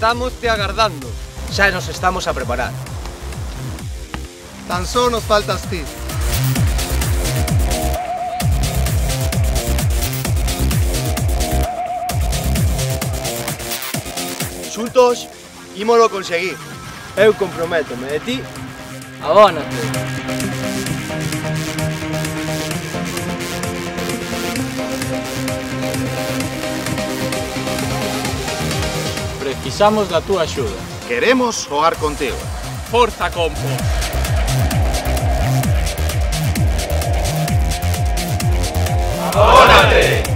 Estamos te agardando. Xa nos estamos a preparar. Tan só nos faltas ti. Xuntos, ímolo conseguir. Eu comprométome de ti. Abónate. Thank you. Precisamos la tu ayuda, Queremos jugar contigo. Forza Compo! Abónate!